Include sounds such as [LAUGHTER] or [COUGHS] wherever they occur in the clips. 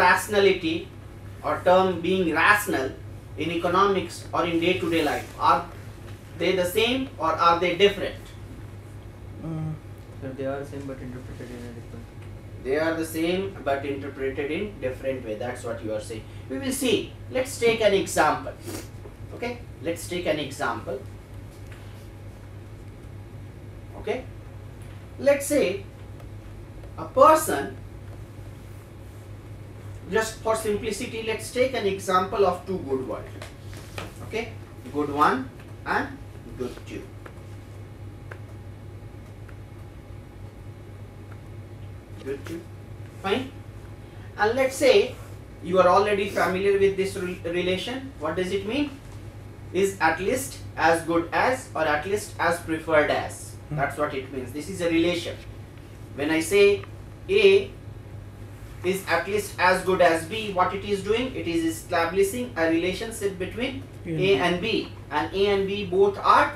rationality or term being rational in economics or in day to day life? Are they the same or are they different? Mm. So they are the same but interpreted in a different. They are the same but interpreted in different way. That's what you are saying. We will see. Let's take an example. Okay? Let's take an example. Okay? Let's say a person just for simplicity let's take an example of two good words. Okay? Good one and good two. Good two. Fine? And let's say you are already familiar with this re- relation. What does it mean? Is at least as good as or at least as preferred as. Hmm. that's what it means. This is a relation. When i say a is at least as good as b. What it is doing? It is establishing a relationship between A and a B. and b. And a and b both are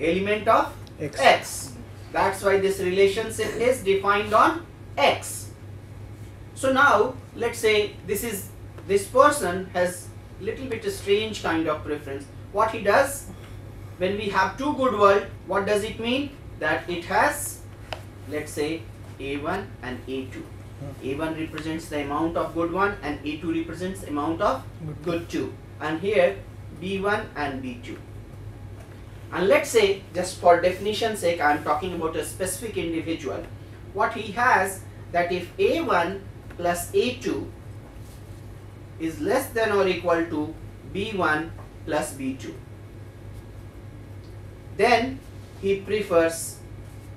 element of X. x. That's why this relationship is defined on x. So now let's say this is this person has little bit a strange kind of preference. What he does when we have two good word what does it mean? That it has let's say a1 and a2 Hmm. a1 represents the amount of good one and a2 represents amount of Good. good two. And here b1 and b2 and let's say just for definition sake i am talking about a specific individual. What he has that if a1 plus a2 is less than or equal to b1 plus b2 then he prefers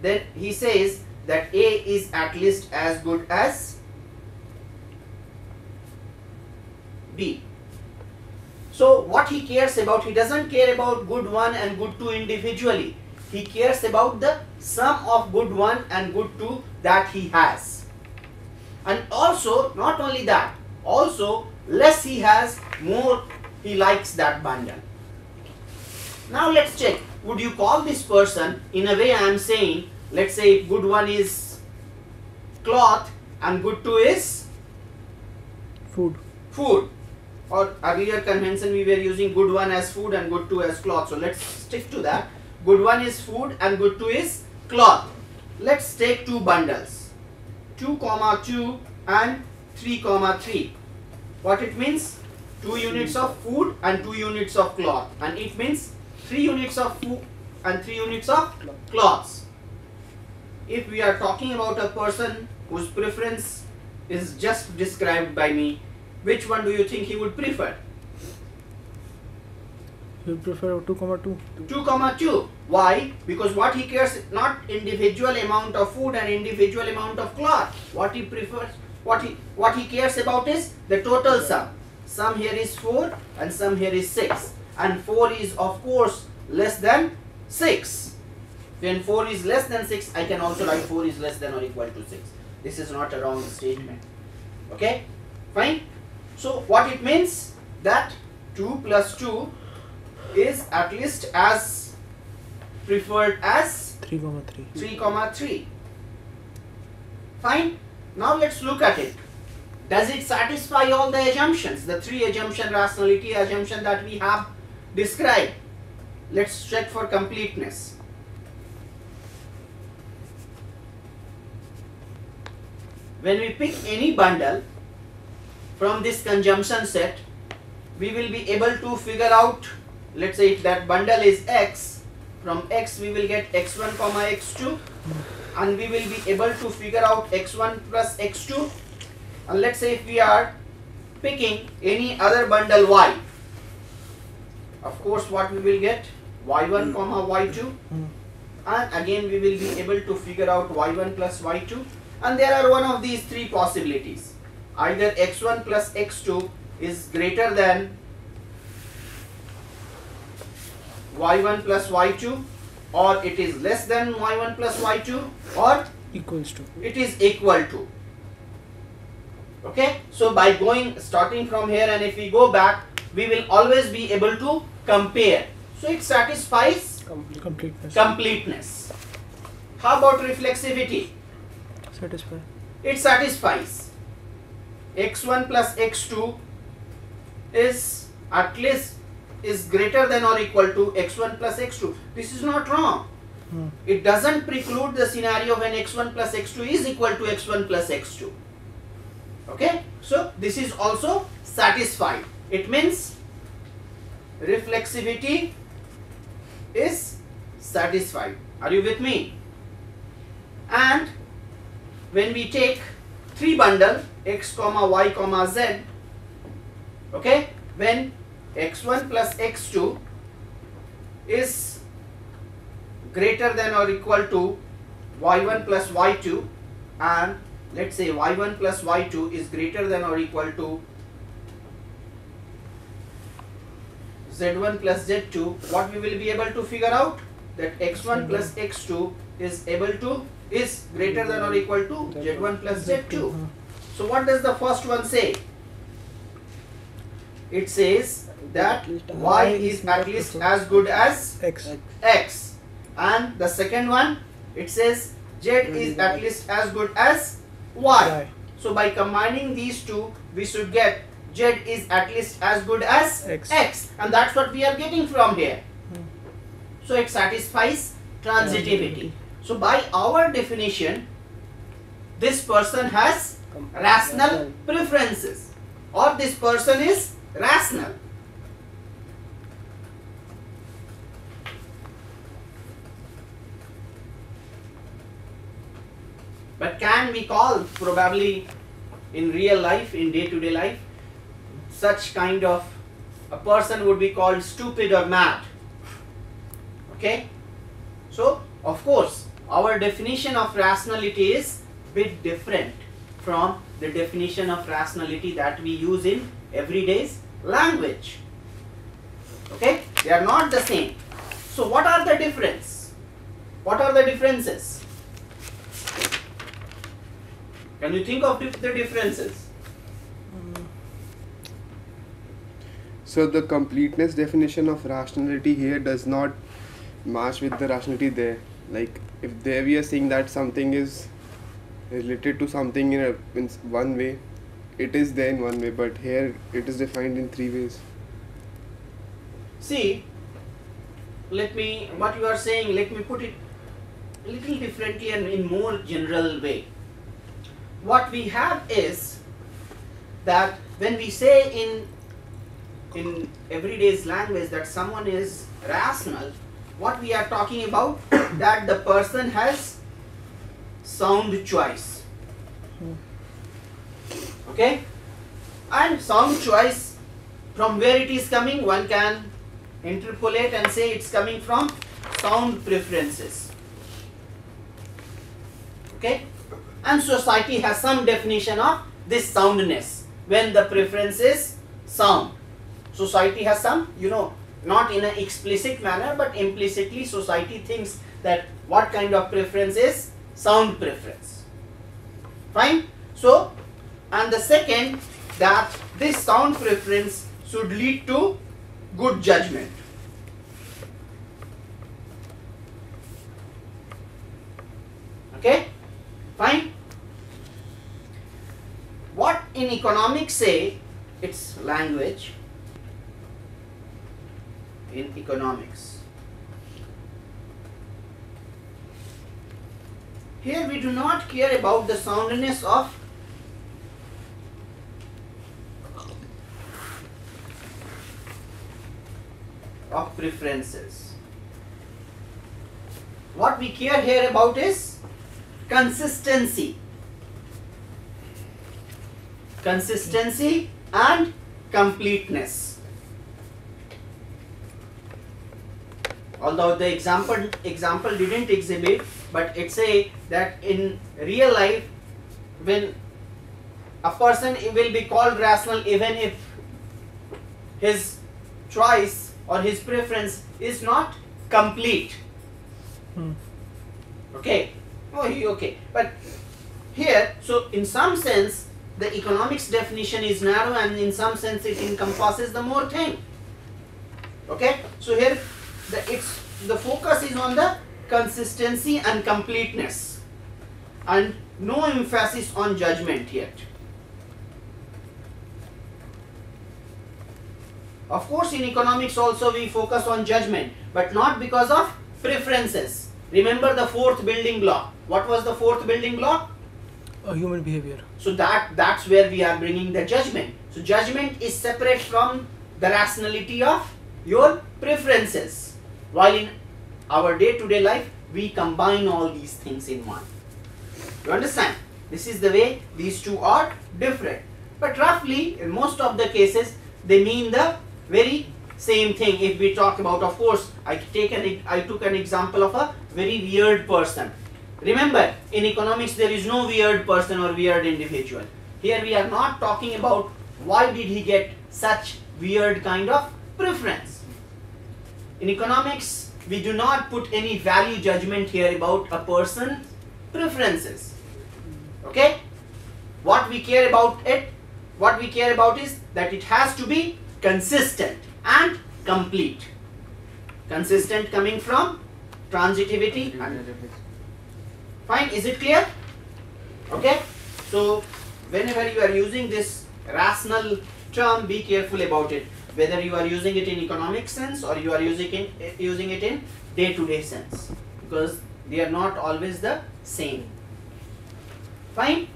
then he says that a is at least as good as b so what he cares about, he doesn't care about good one and good two individually. He cares about the sum of good one and good two that he has. And also, not only that, also less he has, more he likes that bundle. Now let's check. Would you call this person in a way I am saying, let's say good one is cloth and good two is Food. food. Or earlier convention we were using good one as food and good two as cloth. So let's stick to that. Good one is food and good two is cloth. Let's take two bundles. 2 comma 2 and 3 comma 3 what it means? 2 units of food and 2 units of cloth. And it means 3 units of food and 3 units of cloths if we are talking about a person whose preference is just described by me which one do you think he would prefer? You prefer 2 comma 2. 2 comma 2 why? Because what he cares not individual amount of food and individual amount of cloth. What he prefers what he what he cares about is the total sum. Sum here is 4 and sum here is 6 and 4 is of course less than 6 when 4 is less than 6 i can also write 4 is less than or equal to 6 this is not a wrong statement. Okay? Fine? So what it means? That 2 plus 2 is at least as preferred as 3 comma 3. 3 comma 3 fine? Now let's look at it. Does it satisfy all the assumptions? The three assumption rationality assumption that we have described. Let's check for completeness when we pick any bundle from this consumption set we will be able to figure out let's say if that bundle is x from x we will get x1 comma x2 and we will be able to figure out x1 plus x2 and let's say if we are picking any other bundle y of course what we will get? Y1 comma y2 Mm. and again we will be able to figure out y1 plus y2 and there are one of these three possibilities. Either x1 plus x2 is greater than y1 plus y2 or it is less than y1 plus y2 or Equals to. it is equal to. Okay? So by going starting from here and if we go back we will always be able to compare. So it satisfies Completeness. completeness. How about reflexivity Satisfy. it satisfies. X1 plus x2 is at least is greater than or equal to x1 plus x2 this is not wrong. Hmm. it doesn't preclude the scenario when x1 plus x2 is equal to x1 plus x2 okay? So this is also satisfied. It means reflexivity is satisfied. Are you with me? And when we take three bundle x comma y comma z okay when x1 plus x2 is greater than or equal to y1 plus y2 and let's say y1 plus y2 is greater than or equal to z1 plus z2 what we will be able to figure out that x1 plus x2 is able to is greater than or equal to z1 plus z2 so what does the first one say? It says that y is at least as good as X. x. And the second one it says z is at least as good as y. So by combining these two we should get z is at least as good as X. x. and that's what we are getting from here. So it satisfies transitivity. So by our definition this person has rational preferences or this person is rational. But can we call probably in real life in day to day life such kind of a person would be called stupid or mad okay? So of course our definition of rationality is bit different from the definition of rationality that we use in everyday's language. Okay? They are not the same. So what are the difference? What are the differences? Can you think of the differences? So the completeness definition of rationality here does not match with the rationality there. Like if there we are saying that something is related to something in, a, in one way, it is there in one way, but here it is defined in three ways. See, let me, what you are saying, let me put it a little differently and in more general way. What we have is that when we say in in everyday's language that someone is rational, what we are talking about [COUGHS] that the person has sound choice. Okay? And sound choice from where it is coming one can interpolate and say it's coming from sound preferences okay and society has some definition of this soundness when the preference is sound society has some you know not in an explicit manner but implicitly society thinks that what kind of preference is sound preference. Fine? So and the second that this sound preference should lead to good judgment. Okay? Fine? What in economics say it's language in economics here we do not care about the soundness of of preferences. What we care here about is consistency. Consistency and completeness. Although the example example didn't exhibit, but it say that in real life, when a person will be called rational even if his choice or his preference is not complete. Hmm. Okay. Oh, okay. But here, so in some sense, the economics definition is narrow, and in some sense, it encompasses the more thing. Okay. So here, the, it's, the focus is on the consistency and completeness and no emphasis on judgment yet. Of course, in economics also we focus on judgment, but not because of preferences. Remember the fourth building block. What was the fourth building block? Human behavior. So that that's where we are bringing the judgment. So judgment is separate from the rationality of your preferences. While in our day-to-day life, we combine all these things in one. You understand? This is the way these two are different. But roughly, in most of the cases, they mean the very same thing. If we talk about, of course, I take an I took an example of a very weird person. Remember, in economics, there is no weird person or weird individual. Here we are not talking about why did he get such weird kind of preference. In economics, we do not put any value judgment here about a person's preferences. Okay? What we care about it, what we care about is that it has to be consistent and complete. Consistent coming from transitivity Fine, is it clear? Okay, so whenever you are using this rational term, be careful about it. Whether you are using it in economic sense or you are using it in, using it in day-to-day sense, because they are not always the same. Fine.